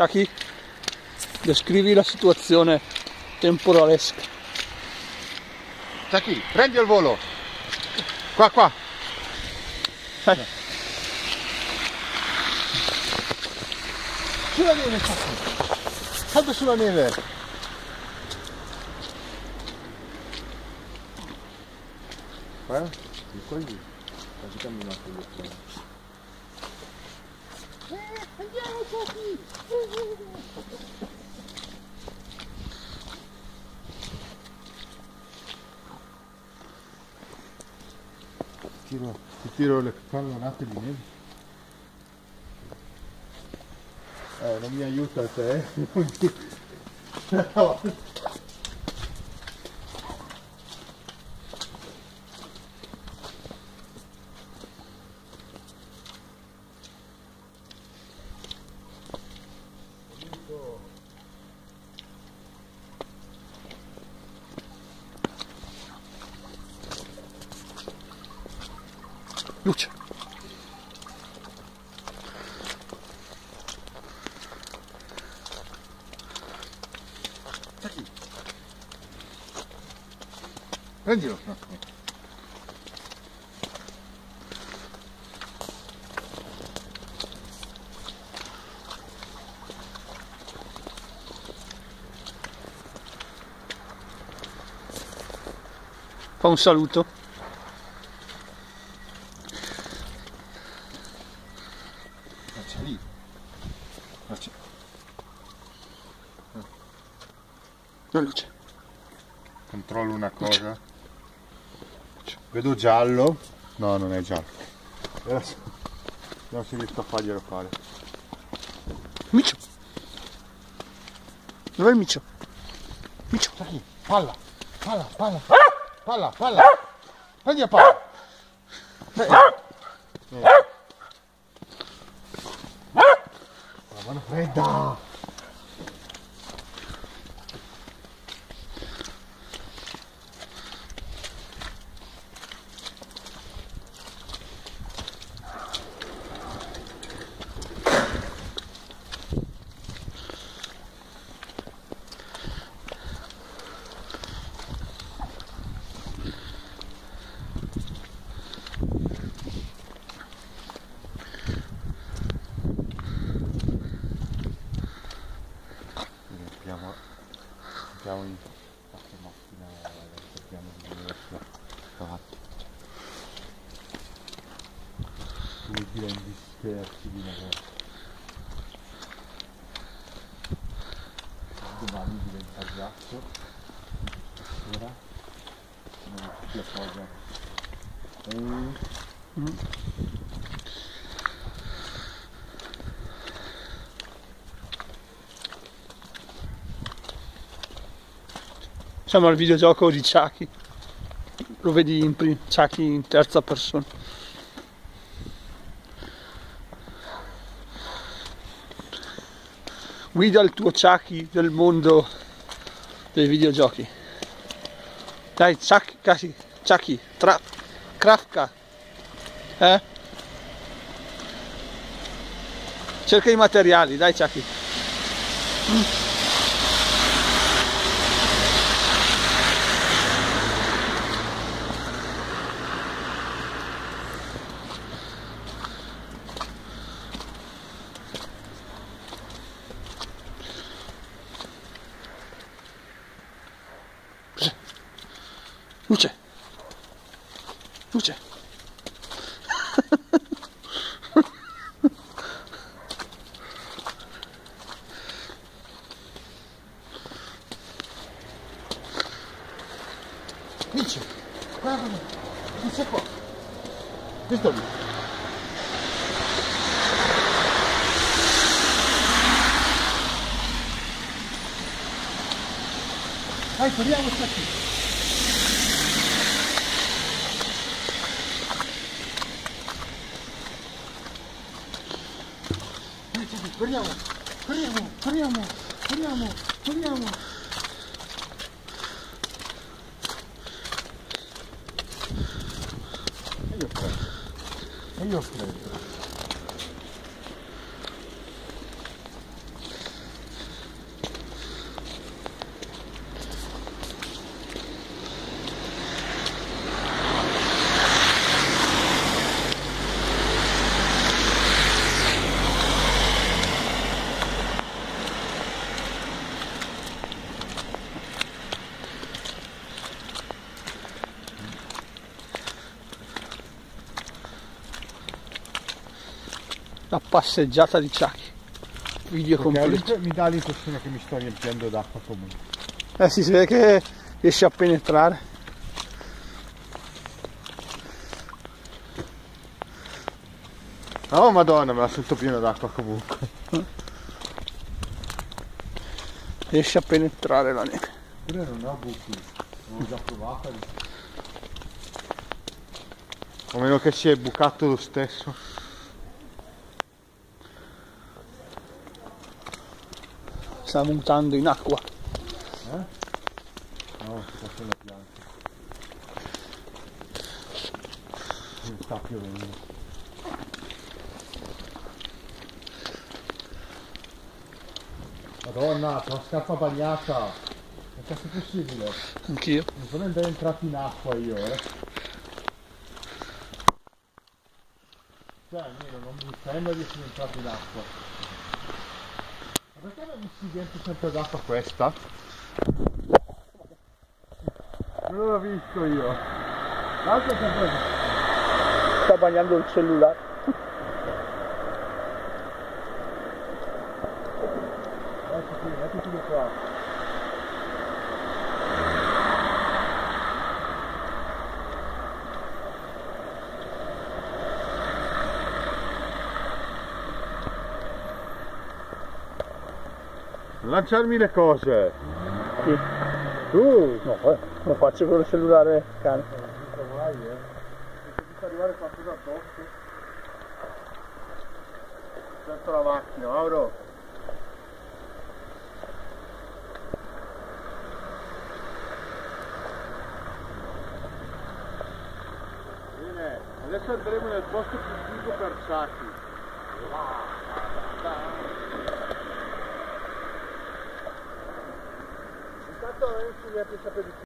Chucky, descrivi la situazione temporalesca. Chucky, prendi al volo. Qua, qua. Eh, Sulla neve, Chucky. Salta sulla neve. Guarda, di quelli. Quasi camminato. Andiamo, Chucky. Tiro, ti tiro le pallonate di neve. Eh, non mi aiuta te, Prendilo. Fa un saluto. Faccia lì. Faccia. La luce. Controllo una cosa. Vedo giallo. No, non è giallo. Adesso, vediamo se riesco a farglielo fare. Micio. Dov'è il micio? Micio. Dai, palla, palla, palla. Palla, palla. Prendi la palla. Eh. Eh. La mano fredda. Mettiamo, mettiamo in qualche macchina, cerchiamo di venire sulla parte. In dispersi di lavoro. Domani diventa ghiaccio, stasera non si appoggia. E Siamo al videogioco di Chucky. Lo vedi in Chucky in terza persona. Guida il tuo Chucky del mondo dei videogiochi. Dai, Chucky, Chucky, Chucky, tra, Krafka. Eh? Cerca i materiali, dai Chucky. Luce. Luce. Vince, guarda, vince qua. Questo lì. Dai, corriamo sta qui. Прямо, прямо, прямо, прямо, прямо. Ее правильно. Ее правильно. Passeggiata di Chucky. Video completo. mi dà l'impressione che mi sto riempiendo d'acqua comunque. Eh sì, si vede che riesce a penetrare. Oh madonna, me la sento piena d'acqua comunque. Riesce a penetrare la neve. Pure non ho buchi, l'ho già provata. A meno che sia bucato lo stesso. Sta mutando in acqua. No, sta sulla pianta. Non sta piovendo. Madonna, la scarpa bagnata. Che cazzo è possibile? Anch'io. Non sono entrato in acqua io, eh. Cioè, almeno non mi sembra di essere entrato in acqua. Ma perché non si riempie sempre d'acqua questa? Non l'ho visto io. L'altro è sempre... Sta bagnando il cellulare. Lanciarmi le cose. Sì. Tu! No, eh, lo faccio con il cellulare cane. Vai, eh. Devi arrivare qualcosa addosso. Sento la macchina, Mauro. Bene, adesso andremo nel posto più figo per Saki. Intanto adesso mi sapere di